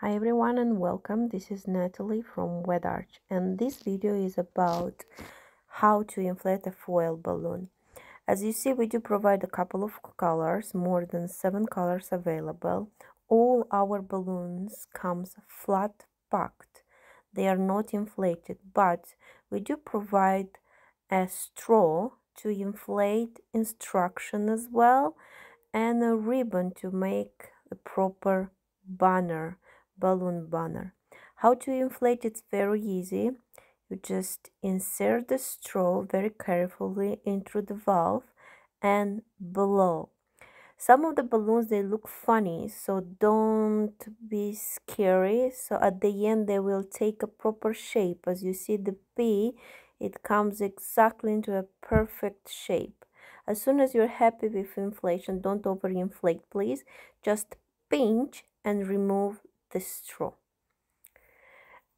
Hi everyone and welcome. This is Natalie from WeddArch and this video is about how to inflate a foil balloon. As you see we do provide a couple of colors, more than seven colors available. All our balloons comes flat packed. They are not inflated but we do provide a straw to inflate instruction as well and a ribbon to make a proper banner balloon banner. How to inflate it's very easy. You just insert the straw very carefully into the valve and blow. Some of the balloons they look funny so don't be scary. So at the end they will take a proper shape. As you see the P it comes exactly into a perfect shape. As soon as you're happy with inflation, don't overinflate please. Just pinch and remove the straw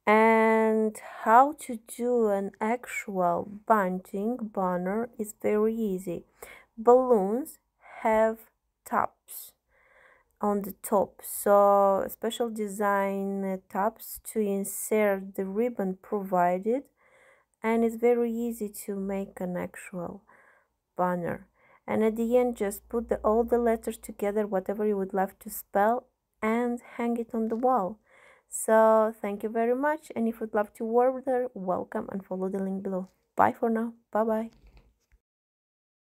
and how to do an actual bunting banner is very easy. Balloons have tops on the top so special design tops to insert the ribbon provided and it's very easy to make an actual banner and at the end just put the, all the letters together whatever you would love to spell and hang it on the wall. So thank you very much and if you'd love to order welcome and follow the link below. Bye for now. Bye bye